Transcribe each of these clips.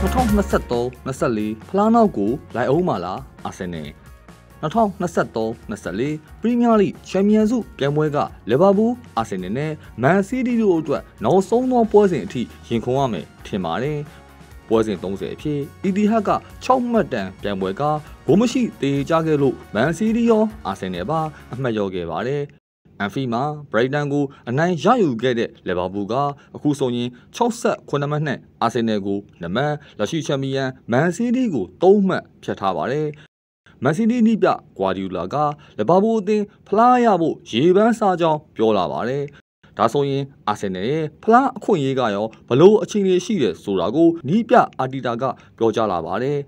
2023-24ဖလားနောက်ကိုလိုက်အောင်မလားအာဆင်နယ်2023-24ပရီးမီးယားလိချန်ပီယံစုပြိုင်ပွဲကလီဗာပူးအာဆင်နယ်နဲ့မန်စီးတီးတို့အတွက်နောက်ဆုံးသောပွဲစဉ်အထိရင်ခုန်ရမယ်ထင်ပါတယ်ပွဲစဉ်30အဖြစ်အီတီဟတ်က6မှတ်တန်ပြိုင်ပွဲကဂိုးမရှိတေချခဲ့လို့မန်စီးတီးရောအာဆင်နယ်ပါအမှတ်ရောခဲ့ပါတယ် အန်ဖီမှာဘရိတ်တန်ကိုအနိုင်ရယူခဲ့တဲ့လီဗာပူးကအခုဆိုရင်68မှတ်နဲ့အာဆင်နယ်ကိုနမန်လက်ရှိချန်ပီယံမန်စီးတီးကို3မှတ်ဖြတ်ထားပါတယ်မန်စီးတီးနီးပြဂွာဒီယိုလာကလီဗာပူးအသင်းဖလားရဖို့ရေပန်းစားကြောင်းပြောလာပါတယ်ဒါဆိုရင်အာဆင်နယ်ရဲ့ဖလားအခွင့်အရေးကရောဘလို့အခြေအနေရှိတယ်ဆိုတာကိုနီးပြအာတီတာကပြောကြားလာပါတယ်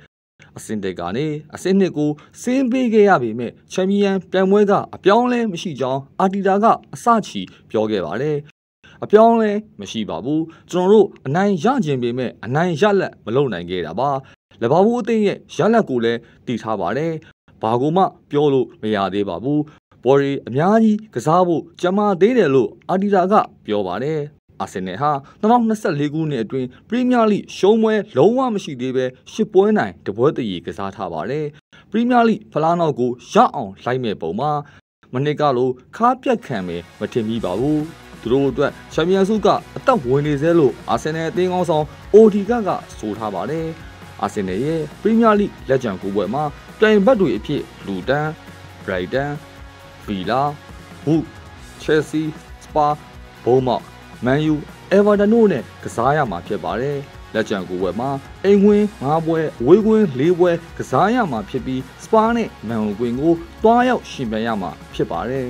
အစင်တက်ကနေအစင်နှစ်ကိုစင်းပေးခဲ့ရပေမဲ့ချန်ပီယံပြိုင်ပွဲကအပြောင်းလဲမရှိကြောင်းအာတီတာကအစချီပြောခဲ့ပါတယ်အပြောင်းလဲမရှိပါဘူးကျွန်တော်တို့အနိုင်ရခြင်းပေမဲ့အနိုင်ရလက်မလုပ်နိုင်ခဲ့တာပါလဘာဘူးအသင်းရဲ့ရလက်ကိုလည်းတည်ထားပါတယ်ဘာကိုမှပြောလို့မရသေးပါဘူးဘော်ရီအများကြီးကစားဖို့ကြမ်းမာသေးတယ်လို့အာတီတာကပြောပါတယ် အာဆင်နယ်ဟာ2024ခုနှစ်အတွင်းပရီးမီးယားလိရှုံးပွဲလုံးဝမရှိသေးပဲရှစ်ပွဲနိုင်တပွဲတရီကစားထားပါတယ်ပရီးမီးယားလိဖလားနောက်ကိုရအောင်လိုက်မဲ့ပုံမှာမနစ်ကလိုခါပြက်ခံမယ်မထင်မိပါဘူးသူတို့အတွက်ချန်ပီယံဆုကအသက်ဝင်နေသေးလို့အာဆင်နယ်အသင်းကောင်းဆောင်အိုဒီကကဆိုထားပါတယ်အာဆင်နယ်ရဲ့ပရီးမီးယားလိလက်ကျန်ကိုပွဲမှာပြိုင်ဘက်တွေအဖြစ်လူတန်ဘရိုက်တန်ဗီလာဘူချယ်ဆီစပါဘုံမောက် မန်ယူအဲဗာတန်တို့နဲ့ကစားရမှာဖြစ်ပါတယ်လက်ကျန်ကိုဝယ်မှာအိမ်ဝင်၅ပွဲအဝေးကွင်း၄ပွဲကစားရမှာဖြစ်ပြီးစပါနဲ့မန်ယူကွင်းကိုတွားရောက်ရှင်ပြိုင်ရမှာဖြစ်ပါတယ်